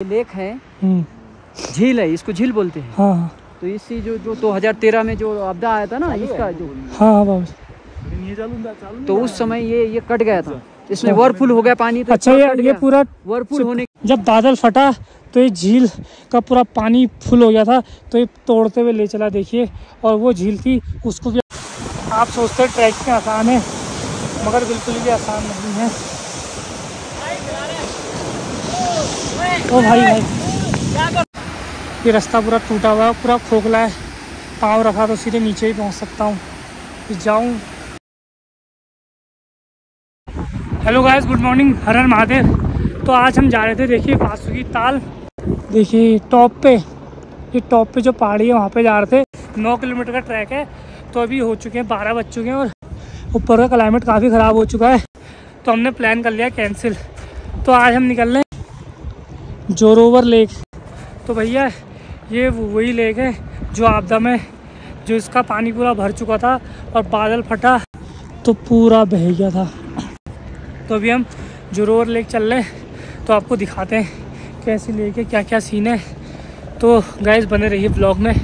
Lake है। हम्म, झील है इसको झील बोलते हैं। हाँ हाँ। तो इससे जो जो 2013 में जो आपदा आया था ना इसका जो हाँ हाँ बाबा तो उस समय ये ये कट गया था। इसमें वर्फुल हो गया पानी तो अच्छा ये ये पूरा वर्फुल होने जब बादल फटा तो ये झील का पूरा पानी फुल हो गया था। तो ये तोड़ते हुए ले चला देखिए। और वो झील थी उसको भी आप सोचते हैं ट्रैकिंग आसान है मगर बिल्कुल भी आसान नहीं है। ओ भाई भाई। ये रास्ता पूरा टूटा हुआ है, पूरा खोखला है। पाँव रखा तो सीधे नीचे ही पहुँच सकता हूँ। जाऊँ। Hello guys good morning Har Har Mahadev. तो आज हम जा रहे थे, देखिए वासुकी ताल। देखिए टॉप पे, ये टॉप पे जो पहाड़ी है, वहाँ पे जा रहे थे। नौ किलोमीटर का ट्रैक है। तो अभी हो चुके हैं, बारह बज चुके हैं और ऊपर का क्लाइमेट काफ़ी ख़राब हो चुका है। तो हमने प्लान कर लिया कैंसिल तो आज हम निकल रहे हैं जोरोवर लेक। तो भैया, ये वही लेक है जो आपदा में, जो इसका पानी पूरा भर चुका था और बादल फटा तो पूरा बह गया था। तो अभी हम जोरोवर लेक चल रहे हैं तो आपको दिखाते हैं कैसी लेक है क्या क्या सीन है। तो गैस बने रहिए ब्लॉग में,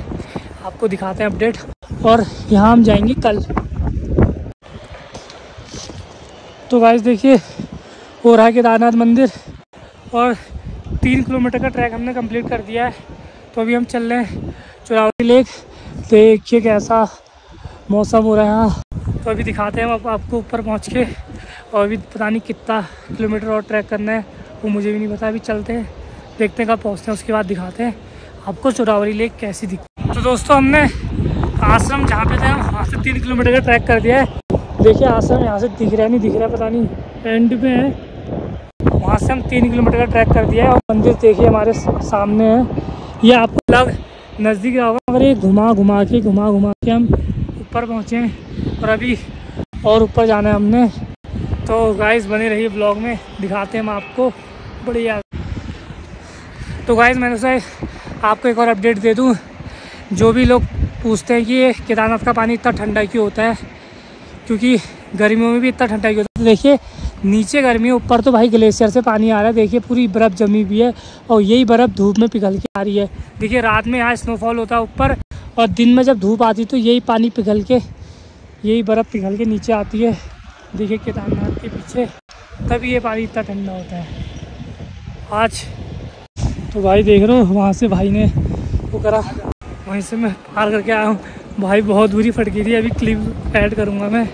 आपको दिखाते हैं अपडेट और यहाँ हम जाएँगे कल। तो गैस देखिए हो रहा है केदारनाथ मंदिर, और तीन किलोमीटर का ट्रैक हमने कंप्लीट कर दिया है। तो अभी हम चल रहे हैं चौरावड़ी लेक। देखिए कैसा मौसम हो रहा है तो अभी दिखाते हैं हम आप, आपको ऊपर पहुँच के। और अभी पता नहीं कितना किलोमीटर और ट्रैक करना है वो मुझे भी नहीं पता। अभी चलते हैं देखते हैं कब पहुँचते हैं उसके बाद दिखाते हैं आपको चौरावड़ी लेक कैसी दिखती तो दोस्तों हमने आश्रम जहाँ पे थे वहाँ से तीन किलोमीटर का ट्रैक कर दिया है। देखिए आश्रम यहाँ से दिख रहा है नहीं दिख रहा है पता नहीं। एंड पे है। वहाँ से हम तीन किलोमीटर का ट्रैक कर दिया है और मंदिर देखिए हमारे सामने है। ये आपको लग नज़दीक रहा होगा ये घुमा घुमा के, घुमा घुमा के हम ऊपर पहुँचे हैं और अभी और ऊपर जाना है हमने। तो गाइस बने रहिए ब्लॉग में, दिखाते हैं हम आपको। बढ़िया। तो गाइस मैंने सोचा आपको एक और अपडेट दे दूँ। जो भी लोग पूछते हैं कि केदारनाथ का पानी इतना ठंडा क्यों होता है, क्योंकि गर्मियों में भी इतना ठंडा क्यों होता है तो देखिए नीचे गर्मी है ऊपर तो भाई ग्लेशियर से पानी आ रहा है। देखिए, पूरी बर्फ़ जमी हुई है और यही बर्फ़ धूप में पिघल के आ रही है। देखिए, रात में यहाँ स्नोफॉल होता है ऊपर और दिन में जब धूप आती तो यही पानी पिघल के, यही बर्फ़ पिघल के नीचे आती है। देखिए, केदारनाथ के पीछे तभी ये पानी इतना ठंडा होता है। आज तो भाई देख रहे हो, वहाँ से भाई ने वो करा। वहीं से मैं पार करके आया हूँ। भाई बहुत दूरी फट गई थी, अभी क्लिप ऐड करूँगा मैं।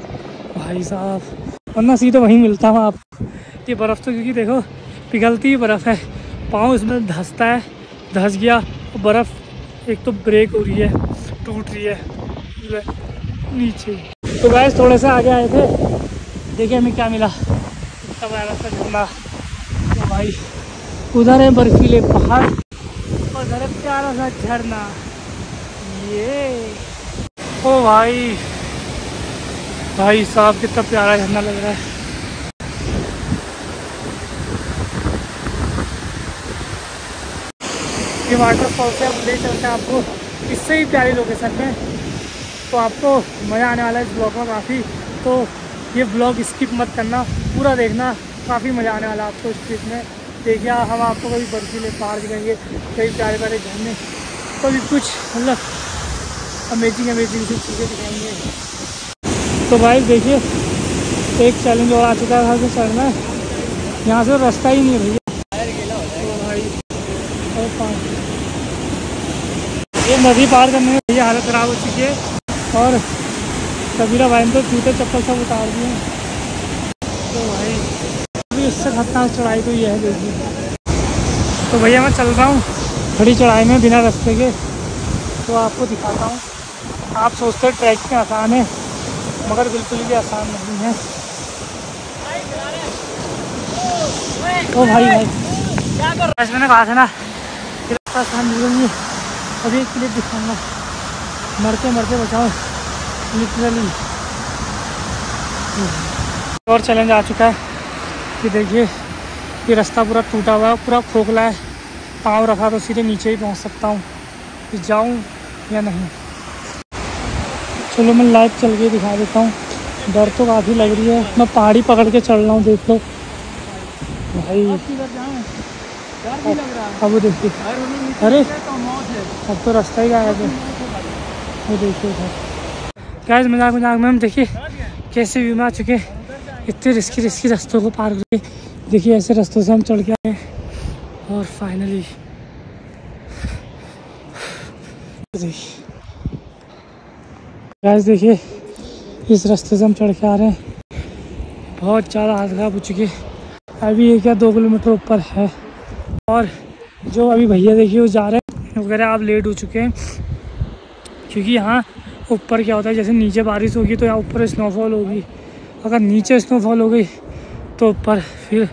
भाई साहब वरना सीधे वहीं मिलता हूँ आप ये बर्फ़ तो क्योंकि देखो, पिघलती ही बर्फ़ है। पाँव इसमें धंसता है, धंस गया, और बर्फ़ एक तो ब्रेक हो रही है, टूट रही है नीचे। तो गैस थोड़े से आगे आए थे। देखिए हमें क्या मिला। इतना बड़ा तो भाई, उधर है बर्फीले पहाड़। और उधर है प्यारा सा झरना। ये। ओ भाई। भाई साहब कितना प्यारा झरना लग रहा है। ये वाटरफॉल से हम ले चलते हैं आपको इससे ही प्यारी लोकेशन में तो आपको मज़ा आने वाला है इस ब्लॉग में काफ़ी। तो ये ब्लॉग स्किप मत करना, पूरा देखना, काफ़ी मज़ा आने वाला है आपको इस ट्रिप में। देखिए, हम आपको कभी बर्फीले पहाड़ दिखाएँगे कई प्यारे प्यारे झरने कभी कुछ मतलब अमेजिंग अमेजिंग सी चीज़ें दिखाएँगे। तो भाई देखिए, एक चैलेंज और आ चुका है से चढ़ना है यहाँ से रास्ता ही नहीं है भैया। तो ये नदी पार करने में भैया हालत ख़राब हो चुकी है। और कबीरा भाई ने तो जूते चप्पल सब उतार दिए। तो भाई, अभी खतरनाक चढ़ाई तो ये है, देखिए। तो भैया मैं चल रहा हूँ खड़ी चढ़ाई में बिना रास्ते के। तो आपको दिखाता हूँ। आप सोचते हैं ट्रैकिंग आसान है। मगर बिल्कुल भी आसान नहीं है। ओ भाई भाई। बस मैंने कहा था ना कि रास्ता आसान नहीं है अभी एक क्लिप दिखाऊँगा। मरते मरते बचाओ। लिटरली और चैलेंज आ चुका है कि देखिए, ये रास्ता पूरा टूटा हुआ है, पूरा खोखला है। पाँव रखा तो सीधे नीचे ही पहुँच सकता हूँ कि जाऊँ या नहीं। चलो मैं लाइव चल के दिखा देता हूँ। डर तो काफ़ी लग रही है। मैं पहाड़ी पकड़ के चल रहा हूँ, देख लो। भाई। अब वो देखिए। अरे तो अब तो रास्ता ही है। वो देखिए उधर गैस मज़ाक मज़ाक में हम देखिए कैसे व्यू में आ चुके हैं। इतने रिस्की रिस्की रास्तों को पार करके। देखिए, ऐसे रास्तों से हम चढ़ के आए और फाइनली देखिए। गैस देखिए, इस रास्ते से हम चढ़ के आ रहे हैं। बहुत ज़्यादा हाथ खराब हो चुकी अभी या दो किलोमीटर ऊपर है? और जो अभी भैया देखिए, वो जा रहे हैं। वगैरह आप लेट हो चुके हैं। क्योंकि यहाँ ऊपर क्या होता है, जैसे नीचे बारिश होगी तो यहाँ ऊपर स्नोफॉल होगी। अगर नीचे स्नोफॉल हो गई तो ऊपर फिर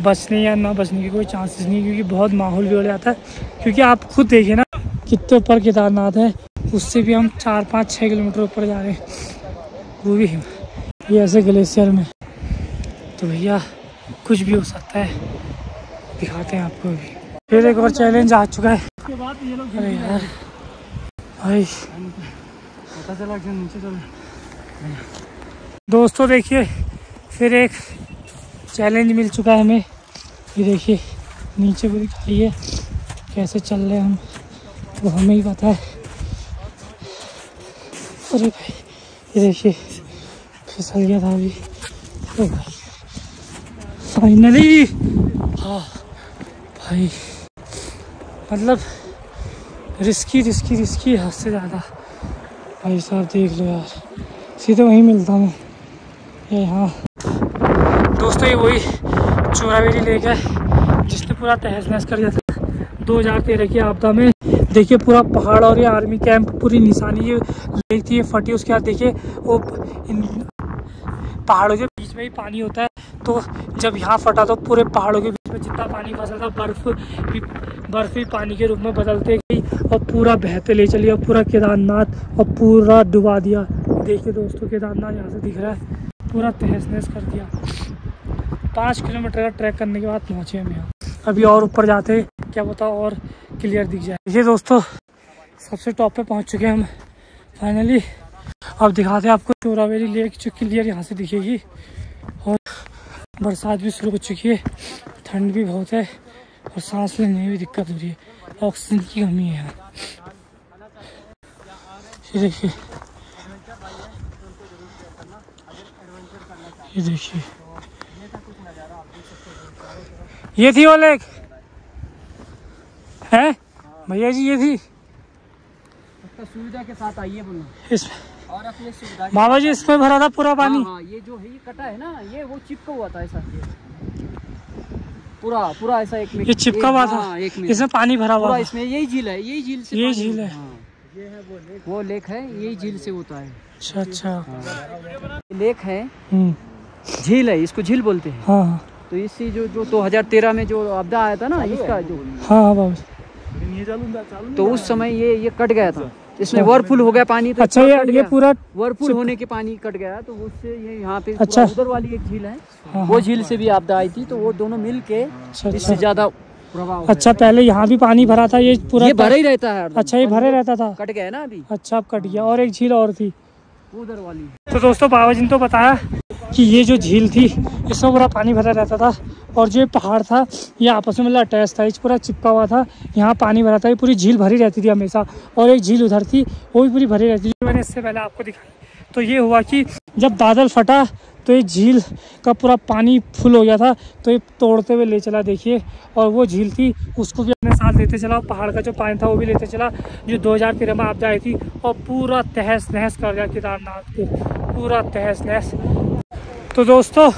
बचने या ना बचने की कोई चांसेस नहीं, क्योंकि बहुत माहौल बिगड़ जाता है। क्योंकि आप खुद देखिए ना, कितने ऊपर केदारनाथ है। उससे भी हम चार पाँच छः किलोमीटर ऊपर जा रहे हैं। वो भी है। ये ऐसे ग्लेशियर में। तो भैया, कुछ भी हो सकता है। दिखाते हैं आपको भी फिर एक और चैलेंज आ चुका है। अरे यार। भाई। पता चला कि नीचे चल दोस्तों, देखिए, फिर एक चैलेंज मिल चुका है हमें। ये देखिए, नीचे खाई है। कैसे चल रहे हैं हम? वो हमें ही पता है। अरे भाई। ये देखिए, फिसल गया था अभी। ओ भाई। फाइनली हाँ भाई। मतलब रिस्की रिस्की रिस्की हद से ज़्यादा। भाई साहब, देख लो यार। सीधे वहीं मिलता हूँ। ये यहाँ दोस्तों, ये वही चोरावेरी लेक है जिसने पूरा तहस नहस कर दिया था। दो हज़ार तेरह की आपदा में। देखिए पूरा पहाड़ और ये आर्मी कैंप पूरी निशानी लेक थी, ये फटी उसके बाद देखिए वो इन पहाड़ों के बीच में ही पानी होता है। तो जब यहाँ फटा तो पूरे पहाड़ों के बीच में जितना पानी फंसा था बर्फ़ भी बर्फ़ भी पानी के रूप में बदलते गई और पूरा बहते ले चली और पूरा केदारनाथ और पूरा डुबा दिया। देखिए दोस्तों, केदारनाथ यहाँ से दिख रहा है। पूरा तहस नहस कर दिया। पाँच किलोमीटर का ट्रैक करने के बाद पहुँचे हम यहाँ। अभी और ऊपर जाते क्या पता और क्लियर दिख जाए। देखिए दोस्तों, सबसे टॉप पे पहुँच चुके हैं हम फाइनली अब दिखाते हैं आपको चोरावेली लेक जो क्लियर यहाँ से दिखेगी। और बरसात भी शुरू हो चुकी है, ठंड भी बहुत है, और सांस लेने में भी दिक्कत हो रही है। ऑक्सीजन की कमी है यहाँ। ये देखिए। ये देखिए। ये थी वो लेक भैया जी ये थी सुविधा के साथ आइए बोलना इसमें और अपने सुविधा बाबा जी इसमें भरा था पूरा पानी? हाँ, हाँ ये जो है ये कटा है ना ये वो चिपका हुआ था ऐसा। पूरा पूरा ऐसा एक ये चिपका हुआ था। हाँ, इसमें पानी भरा हुआ इसमें यही झील है यही झील से यही झील है। हाँ। वो लेक है यही झील से होता है। अच्छा अच्छा। लेक है हम्म, झील है इसको झील बोलते हैं। हाँ हाँ। तो इसी जो जो 2013 में जो आपदा आया था ना इसका जो हाँ हाँ बाबा जी। तो उस समय ये ये कट गया था। इसमें वर्फुल हो गया पानी तो अच्छा ये ये पूरा वर्फुल होने के पानी कट गया तो उससे ये यहाँ पे अच्छा। उधर वाली एक झील है। हाँ, वो झील से भी आपदा आई थी तो वो दोनों मिल के अच्छा इससे अच्छा। ज़्यादा प्रभाव अच्छा पहले यहाँ भी पानी भरा था ये पूरा ये भरा ही रहता है अच्छा ये भरे रहता था। कट गया ना अभी। अच्छा अब कट गया और एक झील और थी। उधर वाली। तो दोस्तों बाबा जी ने तो बताया कि ये जो झील थी इसमें पूरा पानी भरा रहता था। और जो पहाड़ था, ये आपस में मतलब अटैच था इस पूरा चिपका हुआ था। यहाँ पानी भरा था, ये पूरी झील भरी रहती थी हमेशा। और एक झील उधर थी, वो भी पूरी भरी रहती थी। मैंने इससे पहले आपको दिखाई। तो ये हुआ कि जब बादल फटा तो ये झील का पूरा पानी फुल हो गया था। तो ये तोड़ते हुए ले चला, देखिए। और वो झील थी, उसको भी अपने साथ लेते चला। पहाड़ का जो पानी था, वो भी लेते चला, जो दो हज़ार तेरह में आपदा आई थी। और पूरा तहस नहस कर दिया केदारनाथ को। पूरा तहस नहस। तो दोस्तों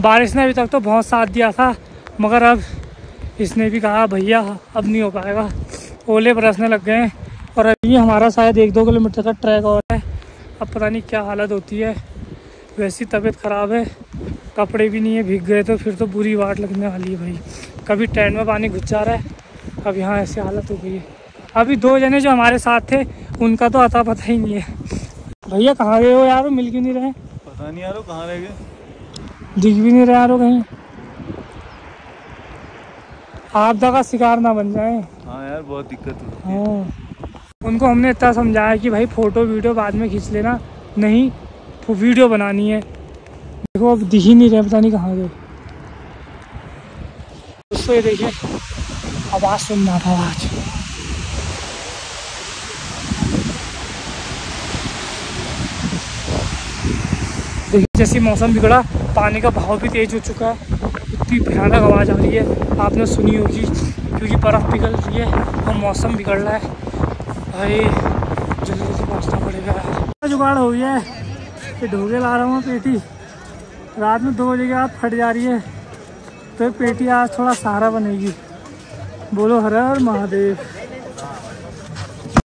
बारिश ने अभी तक तो बहुत साथ दिया था, मगर अब इसने भी कहा, भैया, अब नहीं हो पाएगा। ओले बरसने लग गए हैं, और अभी हमारा शायद एक दो किलोमीटर का ट्रैक और है। अब पता नहीं क्या हालत होती है। वैसी तबीयत ख़राब है, कपड़े भी नहीं है, भीग गए तो फिर तो बुरी वाट लगने वाली है भाई। कभी टेंट में पानी घुस जा रहा है, अब यहाँ ऐसी हालत हो गई है। अभी दो जने जो हमारे साथ थे, उनका तो अता पता ही नहीं है। भैया, कहाँ गए हो यार? मिल क्यों नहीं रहे? पता नहीं यार कहाँ रह गए? दिख भी नहीं रहे यार कहीं। आपदा का शिकार ना बन जाए। हाँ यार बहुत दिक्कत होती है। हाँ। उनको हमने इतना समझाया कि भाई फ़ोटो वीडियो बाद में खींच लेना। नहीं वीडियो बनानी है। देखो अब दिख ही नहीं रहे पता नहीं कहाँ गए। दोस्तों ये देखिए आवाज़ सुनना था आवाज़ देखिए जैसे मौसम बिगड़ा पानी का भाव भी तेज़ हो चुका है। इतनी भयानक आवाज़ आ रही है। आपने सुनी होगी, क्योंकि बर्फ़ पिघल रही है और मौसम बिगड़ रहा है। भाई, जल्दी जल्दी पहुँचना पड़ेगा। जुगाड़ हो गया है? ढोगे ला रहा हूँ पेटी। रात में दो बजे के बाद फट जा रही है। तो पेटी आज थोड़ा सहारा बनेगी। बोलो हर हर महादेव।